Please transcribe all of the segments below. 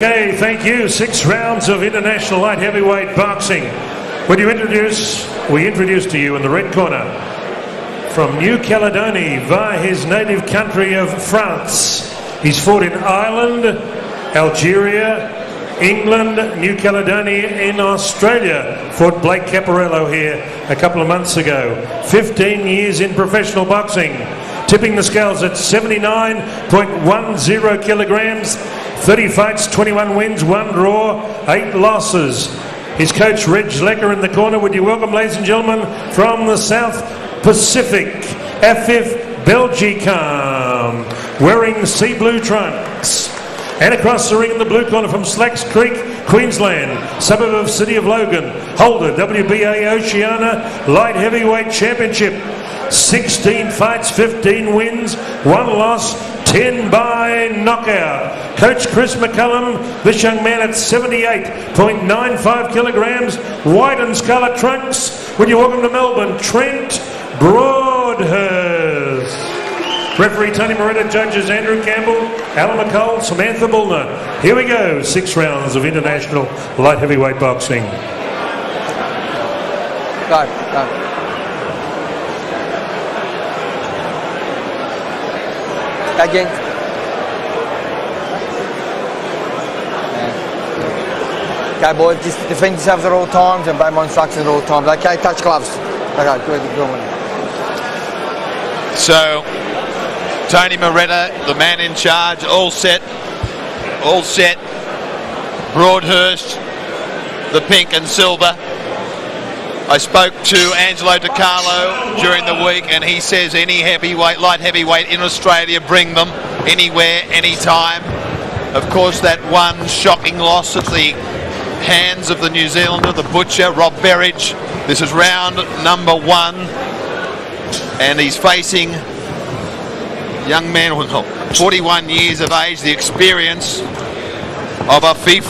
Okay, thank you. Six rounds of international light heavyweight boxing. Would you introduce, we introduce to you in the red corner, from New Caledonia via his native country of France. He's fought in Ireland, Algeria, England, New Caledonia, in Australia. Fought Blake Caparello here a couple of months ago. 15 years in professional boxing. Tipping the scales at 79.10 kilograms. 30 fights, 21 wins, 1 draw, 8 losses. His coach, Reg Lecker, in the corner. Would you welcome, ladies and gentlemen, from the South Pacific, Affif Belghecham, wearing sea blue trunks. And across the ring in the blue corner from Slacks Creek, Queensland, suburb of City of Logan, holder WBA Oceania Light Heavyweight Championship. 16 fights, 15 wins, 1 loss, 10 by knockout. Coach Chris McCullum, this young man at 78.95 kilograms, white and scarlet trunks. Would you welcome to Melbourne, Trent Broadhurst. Referee Tony Moretta, judges Andrew Campbell, Alan McCall, Samantha Bullner. Here we go, six rounds of international light heavyweight boxing. Go, go. Again. Okay, boys, just defend yourselves at all times and obey my instructions at all times. Okay, touch gloves. Okay, good, good, good. So, Tony Moretta, the man in charge, all set, all set. Broadhurst, the pink and silver. I spoke to Angelo DiCarlo during the week, and he says any heavyweight, light heavyweight in Australia, bring them anywhere, anytime. Of course, that one shocking loss at the hands of the New Zealander, the butcher, Rob Berridge. This is round number one, and he's facing young man, well, 41 years of age, the experience of Affif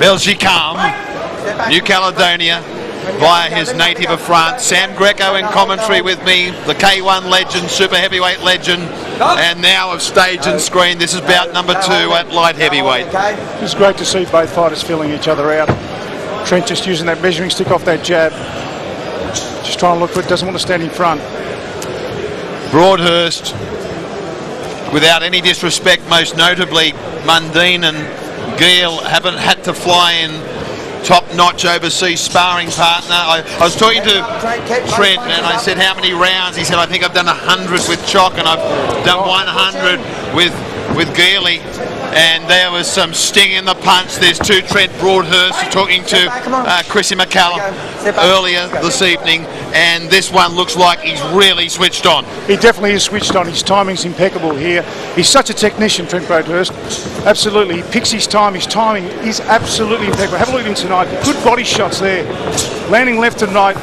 Belghecham, New Caledonia, via his native of France. Sam Greco in commentary with me, the K1 legend, super heavyweight legend, and now of stage and screen. This is bout number two at light heavyweight. It's great to see both fighters filling each other out. Trent just using that measuring stick off that jab. Just trying to look for it, doesn't want to stand in front. Broadhurst, without any disrespect, most notably Mundine and Geale haven't had to fly in top-notch overseas sparring partner. I, I, was talking to Trent and I said, how many rounds? He said, I think I've done 100 with Choc and I've done 100 with, with Geely. And there was some sting in the punch. There's two Trent Broadhurst talking to uh, Chrissy McCallum earlier this evening. And this one looks like he's really switched on. He definitely is switched on. His timing's impeccable here. He's such a technician, Trent Broadhurst. Absolutely. He picks his time. His timing is absolutely impeccable. Have a look at him tonight. Good body shots there. Landing left and right.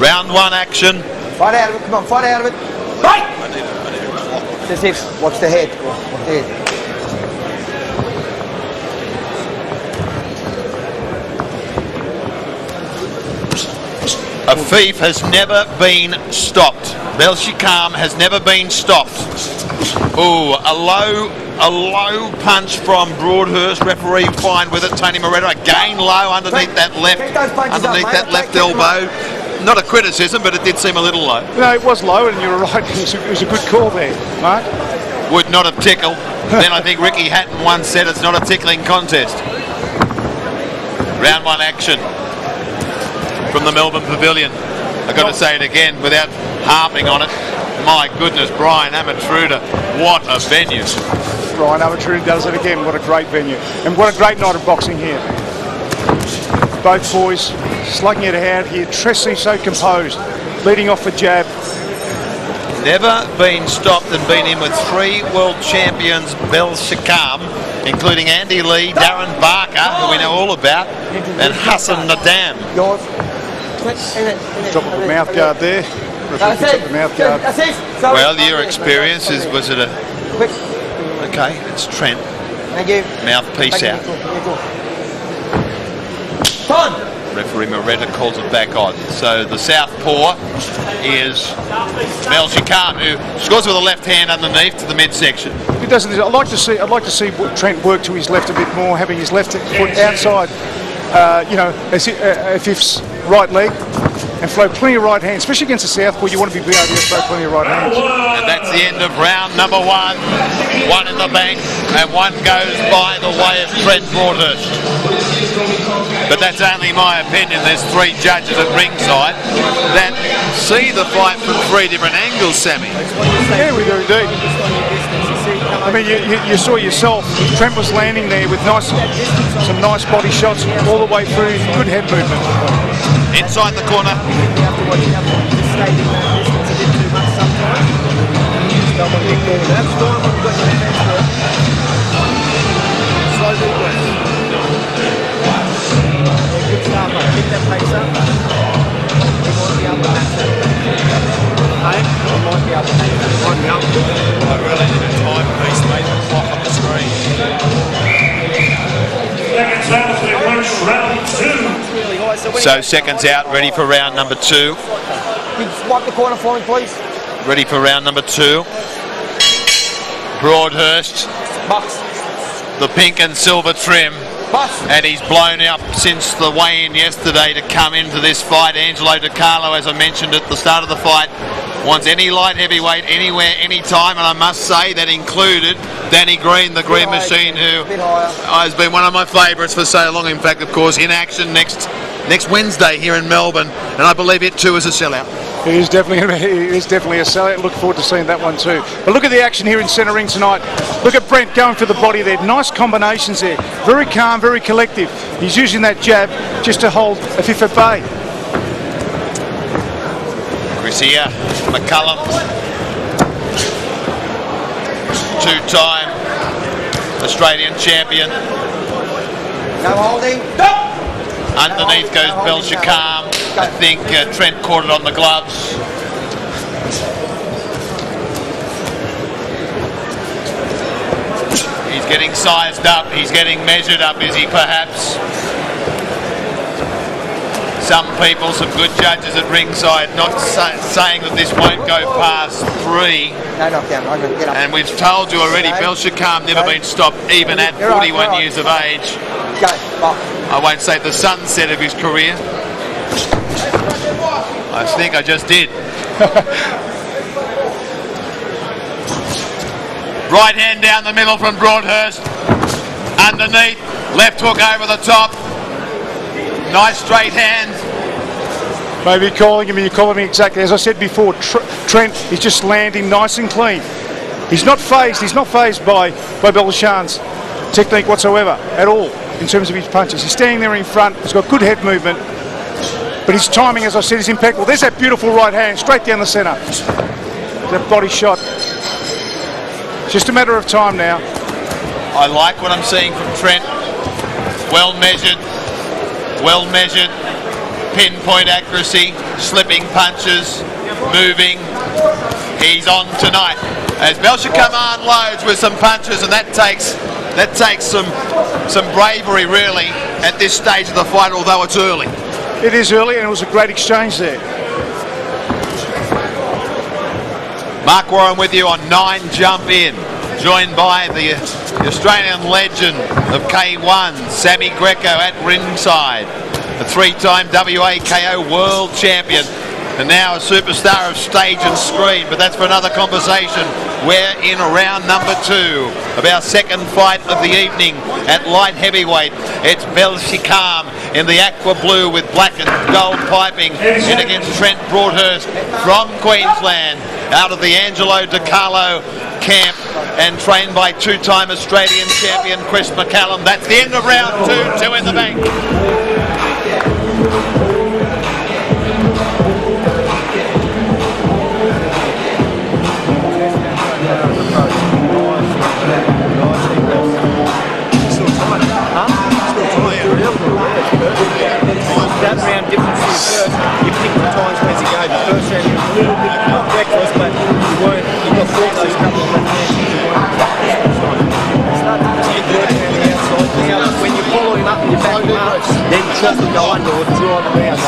Round one action. Fight out of it. Come on, fight out of it. Fight! Just if, watch the head. Watch the head. Affif has never been stopped. Belghecham has never been stopped. Ooh, a low, a low punch from Broadhurst. Referee fine with it. Tony Moretta again low underneath that left, underneath that left elbow. Not a criticism, but it did seem a little low. No, it was low, and you were right. It was a, it was a good call there, Mark. Would not have tickled. then I think Ricky Hatton once said it's not a tickling contest. Round one action from the Melbourne Pavilion. I've got to say it again without harping on it. My goodness, Brian Amatruda, what a venue. Brian Amatruda does it again. What a great venue. And what a great night of boxing here. Both boys slugging it out here. Tressy so composed. Leading off a jab. Never been stopped and been in with three world champions, Belghecham, including Andy Lee, Darren Barker, who we know all about, and Hassan N'Dam. Drop of a mouth guard there. Referee the mouth guard. Well, your experience is, was it a... Okay, it's Trent. Thank you. Mouthpiece out. Referee Moretta calls it back on. So the southpaw is Belghecham, who scores with a left hand underneath to the midsection. it doesn't. I'd like to see. I'd like to see Trent work to his left a bit more, having his left foot outside. Uh, you know, as if, uh, if it's right leg, and flow plenty of right hands, especially against the southpaw. You want to be able to throw plenty of right hands. And that's the end of round number one. One in the bank, and one goes by the way of Trent Broadhurst. But that's only my opinion. There's three judges at ringside that see the fight from three different angles, Sammy. Yeah, we do indeed. I mean, you, you, you, saw yourself, Trent was landing there with nice, some nice body shots all the way through, good head movement. Inside the corner. I So seconds out, ready for round number two. Can you wipe the corner for me, please? Ready for round number two. Broadhurst, Bucks. the pink and silver trim. Bucks. And he's blown up since the weigh-in yesterday to come into this fight. Angelo DiCarlo, as I mentioned at the start of the fight, wants any light heavyweight anywhere, anytime, and I must say that included Danny Green, the Green Machine, who has been one of my favourites for so long. In fact, of course, in action next next Wednesday here in Melbourne, and I believe it too is a sellout. It is definitely it is definitely a sellout. Look forward to seeing that one too. But look at the action here in centre ring tonight. Look at Brent going for the body there. Nice combinations there. Very calm, very collective. He's using that jab just to hold a fifth at bay. Chrisia McCullum, two-time Australian champion. No holding. Underneath goes Belghecham. I think uh, Trent caught it on the gloves. He's getting sized up. He's getting measured up, is he perhaps? Some people, some good judges at ringside, not sa- saying that this won't go past three. No knockdown. I can get up. And we've told you already, Okay. Belghecham never been stopped, even at 41 years of age. Go. I won't say the sunset of his career. I think I just did. right hand down the middle from Broadhurst. Underneath, left hook over the top. Nice straight hand. Maybe calling him, and you're calling me exactly as I said before. Tr- Trent is just landing nice and clean. He's not phased. He's not phased by by Belishan's technique whatsoever at all in terms of his punches. He's standing there in front. He's got good head movement, but his timing, as I said, is impeccable. There's that beautiful right hand straight down the centre. That body shot. Just a matter of time now. I like what I'm seeing from Trent. Well measured, well measured, pinpoint accuracy, slipping punches, moving. He's on tonight. As Belghecham unloads with some punches, and that takes that takes some some bravery really at this stage of the fight, although it's early. It is early, and it was a great exchange there. Mark Warren with you on nine jump in, joined by the Australian legend of K1, Sammy Greco at ringside, a three-time WAKO world champion, and now a superstar of stage and screen. But that's for another conversation. We're in round number two of our second fight of the evening at light heavyweight. It's Belghecham in the aqua blue with black and gold piping in against Trent Broadhurst from Queensland out of the Angelo DiCarlo camp and trained by two-time Australian champion Chris McCallum. That's the end of round two, two in the bank. The first, you picked the times as you go. The first round you were a little bit more reckless, but you weren't, you got caught those couple of left hands you weren't starting to get the outside. Now, when you follow him up and you back him up, then Trent will go under or draw around.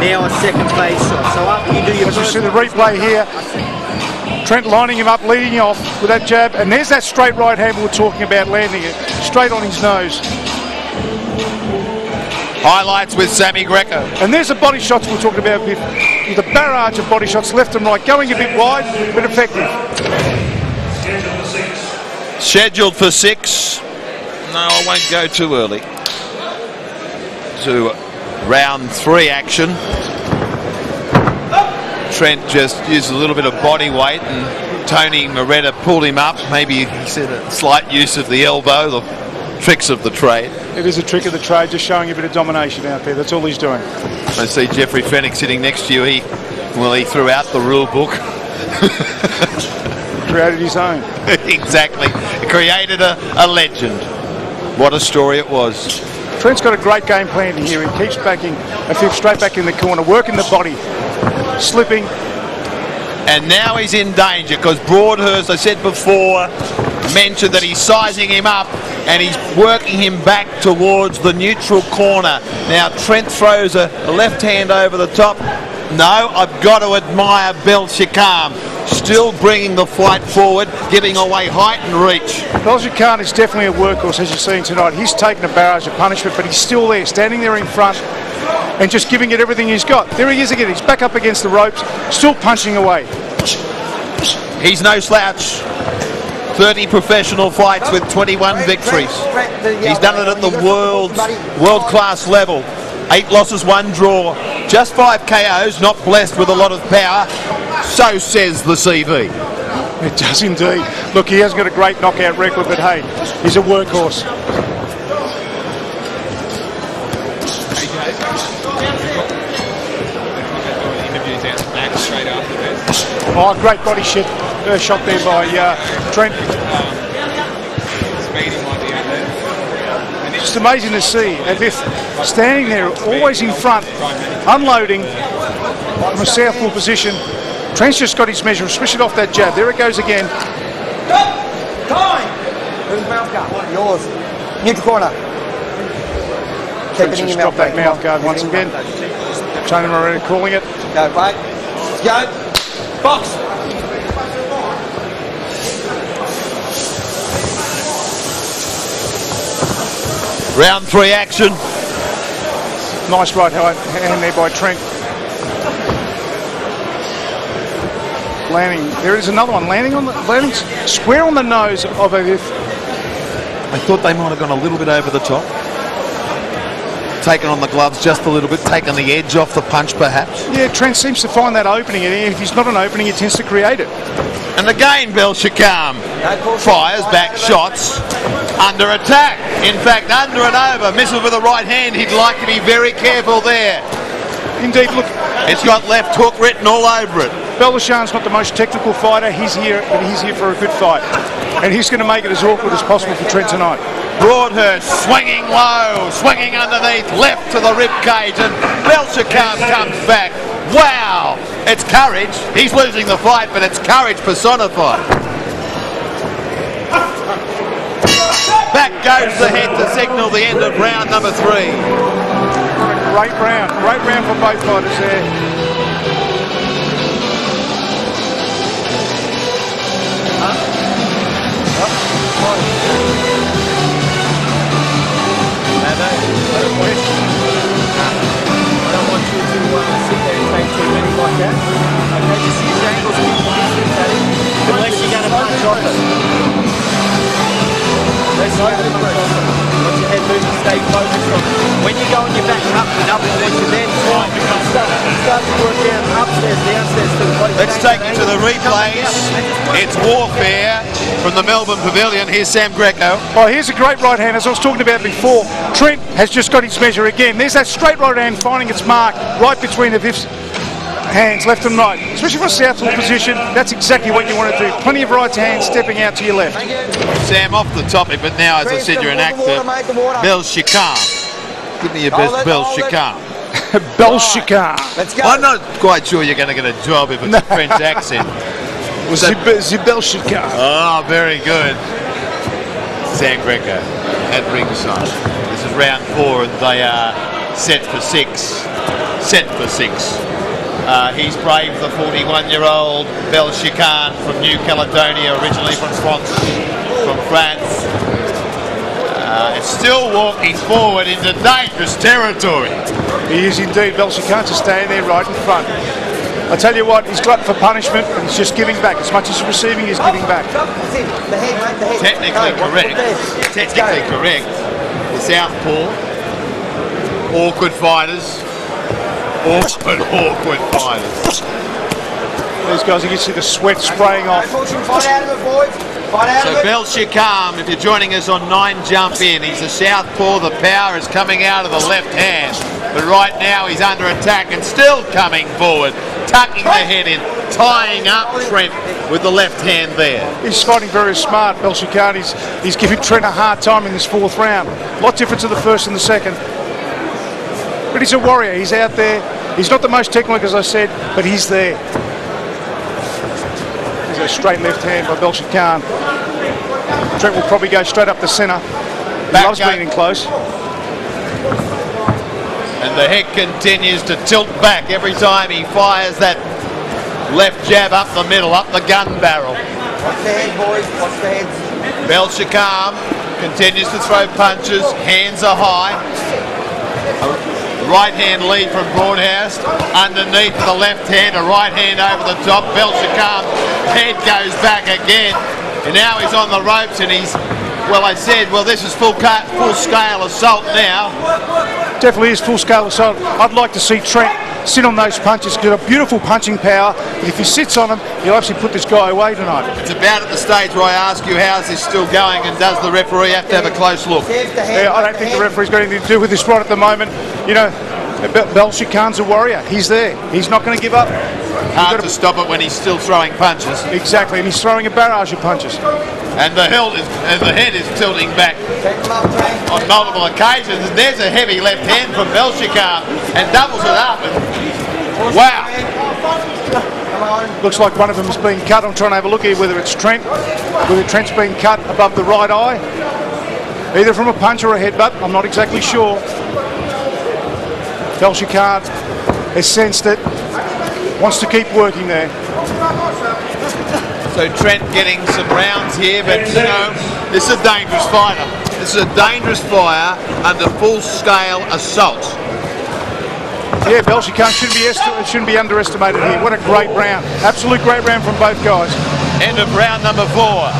Now a second phase shot. So after you do your As we first see the replay here, Trent lining him up, leading off with that jab, and there's that straight right hand we were talking about, landing it straight on his nose. Highlights with Sammy Greco. And there's the body shots we we're talking about with, with a barrage of body shots left and right, going a bit wide, but effective. Scheduled for six. No, I won't go too early. To round three action. Trent just used a little bit of body weight and Tony Moretta pulled him up. Maybe he said a slight use of the elbow, the tricks of the trade. It is a trick of the trade, just showing a bit of domination out there. That's all he's doing. I see Jeffrey Fenech sitting next to you. He, well, he threw out the rule book. Created his own. exactly. Created a, a legend. What a story it was. Trent's got a great game plan here. He keeps backing a fifth straight back in the corner, working the body, slipping. And now he's in danger because Broadhurst, I said before, mentioned that he's sizing him up and he's working him back towards the neutral corner. Now Trent throws a, left hand over the top. No, I've got to admire Belghecham. Still bringing the fight forward, giving away height and reach. Khan is definitely a workhorse, as you've seen tonight. He's taken a barrage of punishment, but he's still there, standing there in front and just giving it everything he's got. There he is again. He's back up against the ropes, still punching away. He's no slouch. 30 professional fights with 21 victories. He's done it at the world world class level. Eight losses, one draw. Just five KOs, not blessed with a lot of power. So says the CV. It does indeed. Look, he has got a great knockout record, but hey, he's a workhorse. Oh, great body shot, uh, shot there by uh, Trent. It's amazing to see as if standing there, always in front, unloading from a southpaw position. Trent's just got his measure, especially off that jab. There it goes again. Who's mouth guard? Yours. Neutral corner. Trent's just dropped that mouth guard once again. Tony Moreno calling it. Go. Let's go. Box. Round three action. Nice right hand there by Trent. Landing. There is another one. Landing on the landing square on the nose of a I thought they might have gone a little bit over the top. Taken on the gloves just a little bit, taken the edge off the punch perhaps. Yeah, Trent seems to find that opening, and if he's not an opening, he tends to create it. And again, Belghecham fires back shots under attack. In fact, under and over, misses with the right hand. He'd like to be very careful there. Indeed, look, It's got left hook written all over it. Belashan's not the most technical fighter. He's here, but he's here for a good fight, and he's going to make it as awkward as possible for Trent tonight. Broadhurst swinging low, swinging underneath, left to the rib cage, and Belghecham comes back. Wow! It's courage. He's losing the fight, but it's courage personified. Back goes the head to signal the end of round number three. Great round, great round for both fighters there. I don't want you to uh, sit there and take too many like. Okay, just use your angles, keep the distance. Unless you're going to punch off it. Let's go to the punch off it. Once your head moving, stay focused on it. When you go on your back up and up, what you then start, start, start to work down upstairs, downstairs to the body. Let's take you to the replays. It's warfare from the Melbourne Pavilion. Here's Sam Greco. Oh, here's a great right hand, as I was talking about before. Trent has just got his measure again. There's that straight right hand finding its mark right between the Vif's hands, left and right. Especially from a southpaw position, that's exactly what you want to do. Plenty of right hands stepping out to your left. Sam off the topic, but now, as I said, you're an actor. Bel Shikam. Give me your best it, Bel hold it. Shikam. Let's go. I'm not quite sure you're going to get a job if it's a French accent. Was that? Zibelshikar. Oh, very good. Sam Greco at ringside. This is round four, and they are set for six. Set for six. Uh, he's brave the 41-year-old Belghecham from New Caledonia, originally from France. From France. Uh, is still walking forward into dangerous territory. He is indeed. Belghecham's staying there right in front. I tell you what, he's glutton for punishment and he's just giving back. As much as he's receiving, he's giving back. That's it. The head, mate, the head. Technically correct. Technically correct. The southpaw. Awkward fighters. Awkward, awkward fighters. These guys, you can see the sweat spraying off. Don't. Fight out of it, boys. Fight out So of it. Belghecham, if you're joining us on nine jump in, he's a southpaw. The power is coming out of the left hand. But right now he's under attack and still coming forward, tucking the head in, tying up Trent with the left hand there. He's fighting very smart. Belghecham, he's, he's giving Trent a hard time in this fourth round. A lot different to the first and the second. But he's a warrior. He's out there. He's not the most technical, as I said, but he's there. There's a straight left hand by Belghecham. Trent will probably go straight up the centre. He Back loves go. being in close. And the head continues to tilt back every time he fires that left jab up the middle, up the gun barrel. What's the head, boys. What's the heads. Belghecham continues to throw punches, hands are high. Right hand lead from Broadhurst. Underneath the left hand, a right hand over the top. Belghecham head goes back again. And now he's on the ropes and he's, well, I said, well, this is full, cut, full scale assault now. Definitely is full scale assault. I'd like to see Trent sit on those punches. He's got a beautiful punching power. But if he sits on them, he'll actually put this guy away tonight. It's about at the stage where I ask you, how's this still going and does the referee have to have a close look? There's the head. Yeah, I don't think the referee's got anything to do with this right at the moment. You know, Bel- Belghecham's a warrior. He's there. He's not going to give up. Hard gotta- to stop it when he's still throwing punches. Exactly, and he's throwing a barrage of punches. And the, hilt is, and the head is tilting back Take him up, Trent. on multiple occasions. And there's a heavy left hand from Belchikar and doubles it up. And, wow. Looks like one of them has been cut. I'm trying to have a look here whether it's Trent, whether Trent's been cut above the right eye, either from a punch or a headbutt. I'm not exactly sure. Belghecham has sensed it, wants to keep working there. So Trent getting some rounds here, but you know, this is a dangerous fighter. This is a dangerous fire under full scale assault. Yeah, Belghecham shouldn't be est- shouldn't be underestimated here. What a great round! Absolute great round from both guys. End of round number four.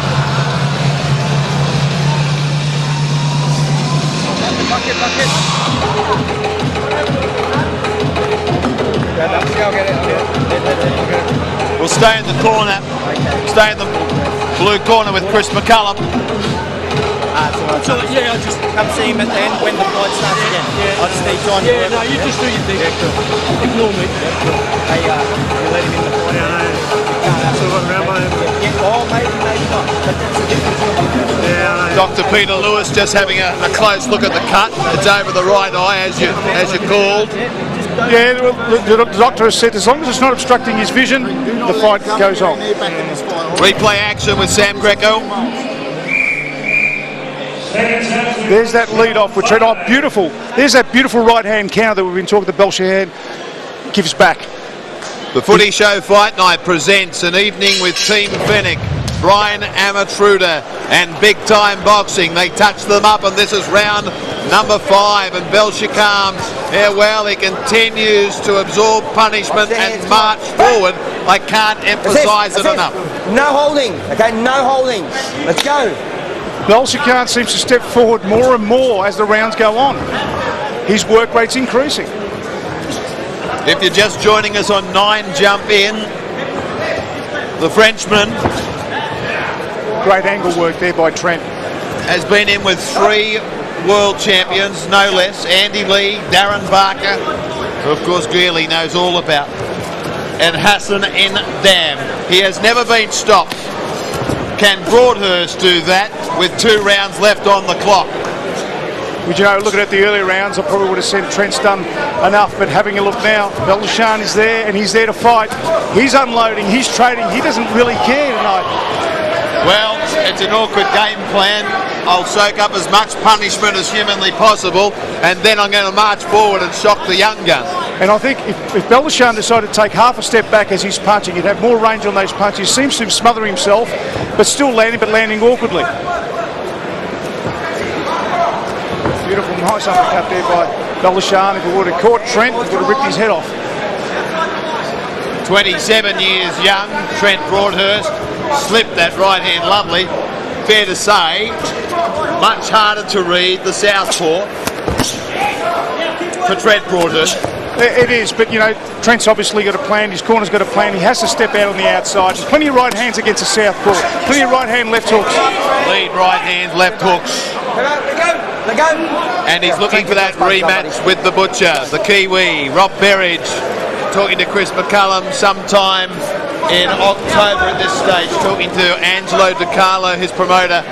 We'll stay in the corner. Stay in the blue corner with Chris McCullum. So, yeah, I just come see him at the end when the fight starts again. I just need time to Yeah, work. no, you just do your thing. Ignore me. Hey, uh, you let him in the fight. Yeah, no. Still got around by him. Yeah, oh, maybe, maybe not. But that's the difference. Yeah, Dr. Peter Lewis just having a, a close look at the cut. It's over the right eye as you as you called. Yeah, well, the, doctor has said as long as it's not obstructing his vision, the fight goes on. Replay action with Sam Greco. There's that lead off with Trent. Oh, beautiful. There's that beautiful right hand counter that we've been talking to Belchian. Gives back. The Footy Show Fight Night presents an evening with Team Fenech, Brian Amatruda and Big Time Boxing. They touch them up and this is round number five and Belghecham, yeah well, he continues to absorb punishment and march forward. I can't emphasise it it. enough. No holding. Okay, no holding. Let's go. Belghecham seems to step forward more and more as the rounds go on. His work rate's increasing. If you're just joining us on Nine Jump In, the Frenchman Great angle work there by Trent. has been in with three world champions, no less. Andy Lee, Darren Barker, who of course Greeley knows all about, and Hassan N. Dam. He has never been stopped. Can Broadhurst do that with two rounds left on the clock? Would you know, looking at the earlier rounds, I probably would have said Trent's done enough, but having a look now, Belchan is there and he's there to fight. He's unloading, he's trading, he doesn't really care tonight. Well, it's an awkward game plan. I'll soak up as much punishment as humanly possible, and then I'm going to march forward and shock the young gun. And I think if, if decided to take half a step back as he's punching, he'd have more range on those punches. Seems to smother himself, but still landing, but landing awkwardly. Beautiful, nice uppercut there by Beldashan. If he would have caught Trent, he would have ripped his head off. 27 years young, Trent Broadhurst slipped that right hand lovely. Fair to say, much harder to read the southpaw for Trent Broadhurst. It is, but you know, Trent's obviously got a plan. His corner's got a plan. He has to step out on the outside. There's plenty of right hands against the southpaw. Plenty of right hand left hooks. Lead right hands, left hooks. And he's looking for that rematch with the Butcher, the Kiwi, Rob Berridge, talking to Chris McCullum sometime in October at this stage, talking to Angelo DiCarlo, his promoter,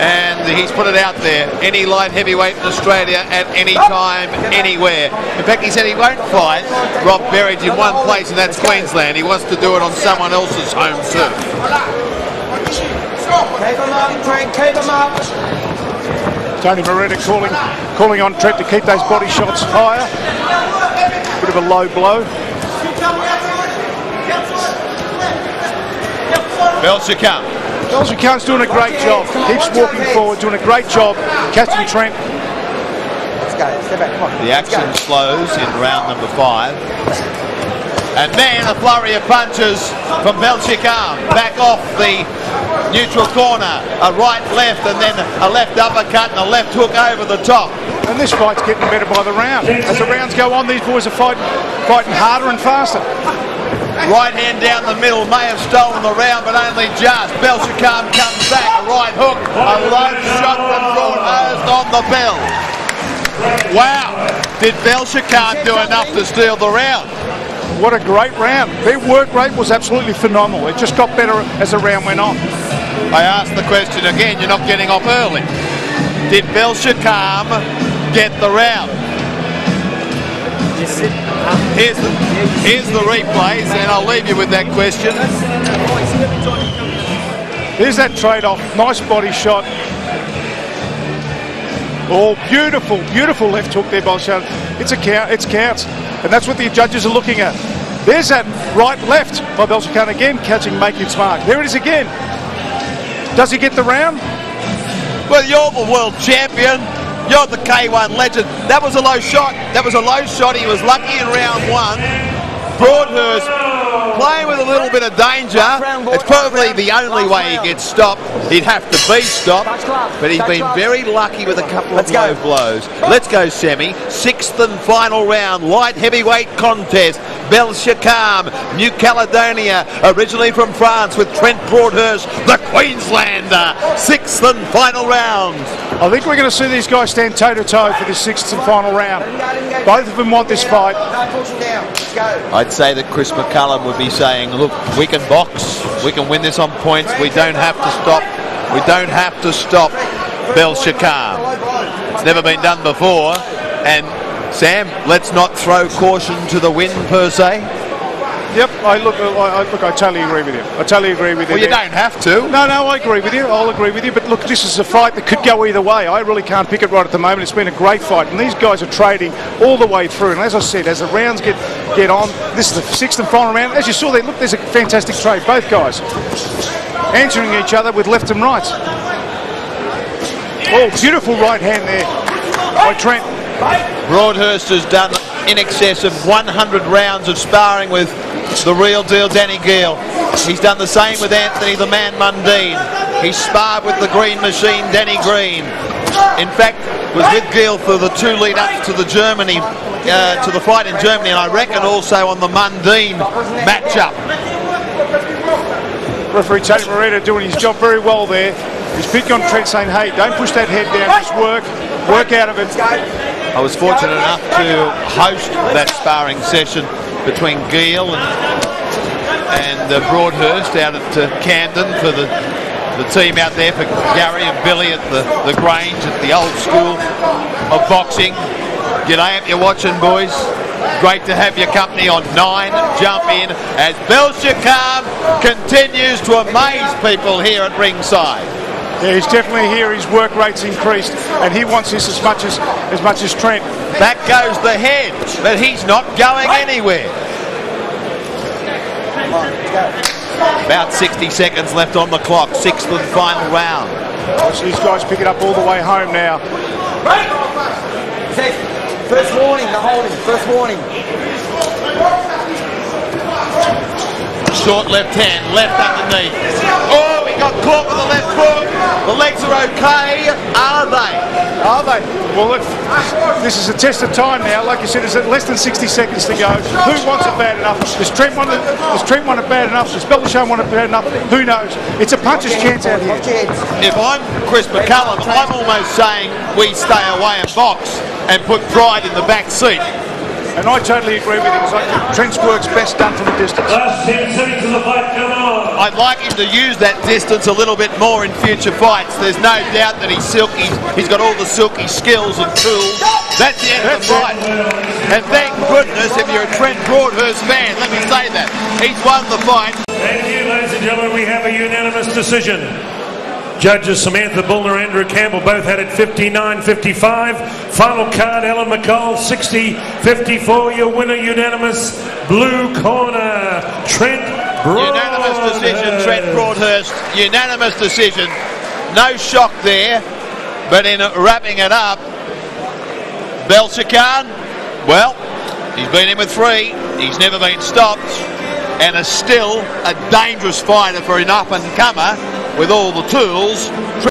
and he's put it out there. Any light heavyweight in Australia at any time, anywhere. In fact, he said he won't fight Rob Berridge in one place, and that's Queensland. He wants to do it on someone else's home turf. Tony Moretta calling, calling on Trent to keep those body shots higher. Bit of a low blow. Belghecham. Belghecham's doing a great job. Keeps walking forward, doing a great job catching Trent. Let's go, step back, come on. The action slows in round number five. And then a flurry of punches from Belghecham. Back off the neutral corner. A right, left, and then a left uppercut and a left hook over the top. And this fight's getting better by the round. As the rounds go on, these boys are fighting, fighting harder and faster. Right hand down the middle may have stolen the round, but only just. Belghecham comes back. A right hook. A low shot from Broadhurst on the bell. Wow. Did Belghecham do enough to steal the round? What a great round. Their work rate was absolutely phenomenal. It just got better as the round went on. I asked the question again, you're not getting off early. Did Belghecham get the round? Here's the, here's the replays, and I'll leave you with that question. Here's that trade-off. Nice body shot. Oh, beautiful, beautiful left hook there, Bolshan. It's a count, it's counts. And that's what the judges are looking at. There's that right left by Belghecham again, catching Makin's mark. There it is again. Does he get the round? Well, you're the world champion. You're the K1 legend. That was a low shot. That was a low shot. He was lucky in round one. Broadhurst playing with a little bit of danger. It's probably the only way he gets stopped. He'd have to be stopped, but he's been very lucky with a couple of low blows. Let's go, Semi. Sixth and final round, light heavyweight contest. Belghecham, New Caledonia, originally from France with Trent Broadhurst, the Queenslander. Sixth and final round. I think we're going to see these guys stand toe to toe for this sixth and final round. Both of them want this fight. I'd say that Chris McCullum would be saying, look, we can box, we can win this on points, we don't have to stop, we don't have to stop Belghecham. It's never been done before, and Sam, let's not throw caution to the wind per se. Yep, I look, I, I- look, I totally agree with you. I totally agree with you. Well, you there. don't have to. No, no, I agree with you. I'll agree with you. But look, this is a fight that could go either way. I really can't pick it right at the moment. It's been a great fight, and these guys are trading all the way through. And as I said, as the rounds get get on, this is the sixth and final round. As you saw there, look, there's a fantastic trade. Both guys answering each other with left and right. Oh, beautiful right hand there by Trent. Broadhurst has done in excess of 100 rounds of sparring with the real deal Danny Geale. He's done the same with Anthony the Man Mundine. He sparred with the Green Machine Danny Green. In fact, was with Geale for the two lead ups to the Germany, uh, to the fight in Germany, and I reckon also on the Mundine matchup. Referee Tony Moretta doing his job very well there. He's picking on Trent saying, hey, don't push that head down, just work, work out of it. I was fortunate enough to host that sparring session between Geale and, and uh, Broadhurst out at uh, Camden for the, the team out there for Gary and Billy at the, the Grange at the old school of boxing. G'day if you're watching, boys. Great to have your company on nine. Jump in as Belghecham continues to amaze people here at ringside. Yeah, he's definitely here. His work rate's increased, and he wants this as much as as much as Trent. Back goes the head, but he's not going anywhere. About 60 seconds left on the clock, sixth and final round. Watch these guys pick it up all the way home now. First warning, the holding. First warning. Short left hand, left underneath. Oh, he got caught with the left foot. The legs are okay, are they? Are they? Well, look, this is a test of time now. Like you said, it's less than 60 seconds to go. Who wants it bad enough? Does Trent want it, does Trent want it bad enough? Does Beltisham want it bad enough? Who knows? It's a puncher's chance out here. Watch your heads. If I'm Chris McCullum, I'm almost saying we stay away and box and put pride in the back seat. And I totally agree with you. 'cause I think Trent's work's best done from a distance. Last 10 seconds of the fight, come on. I'd like him to use that distance a little bit more in future fights. There's no doubt that he's silky. He's got all the silky skills and tools. That's the end of the fight. And thank goodness if you're a Trent Broadhurst fan, let me say that. He's won the fight. Thank you, ladies and gentlemen. We have a unanimous decision. Judges Samantha Bullner, and Andrew Campbell both had it 59 55. Final card, Ellen McCall 60 54. Your winner, unanimous blue corner, Trent. Unanimous decision, Trent Broadhurst. Unanimous decision. No shock there. But in wrapping it up, Belghecham, well, he's been in with three. He's never been stopped. And is still a dangerous fighter for an up and comer with all the tools